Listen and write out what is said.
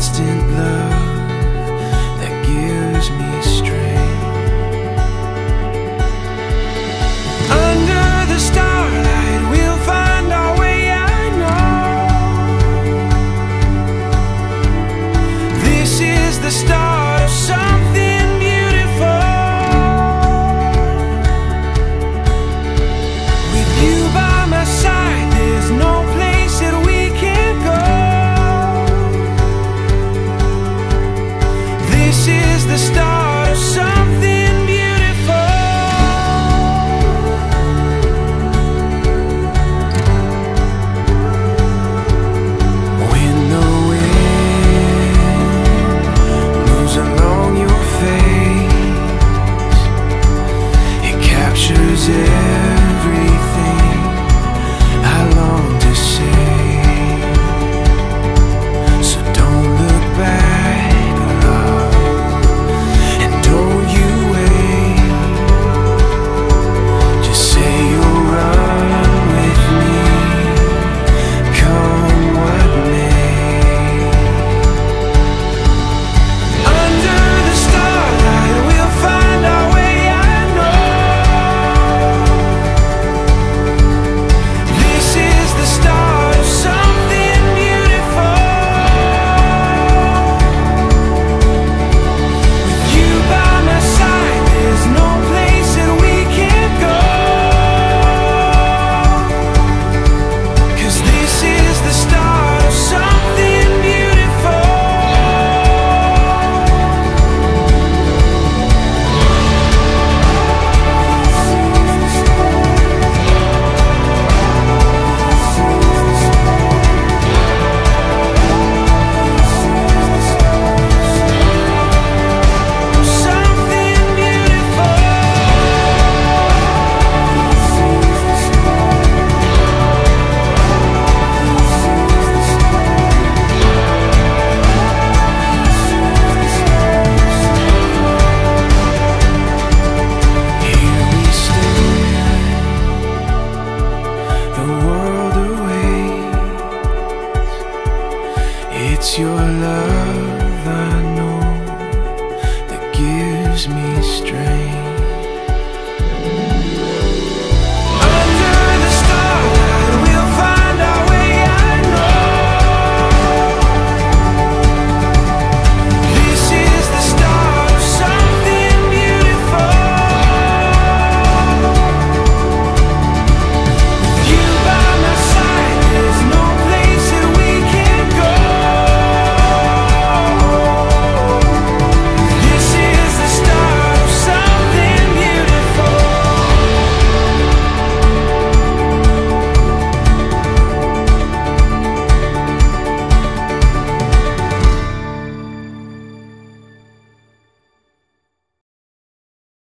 Instant love that gives me strength. Under the starlight, we'll find our way, I know. This is the star. Stop. It's your love I know that gives me strength.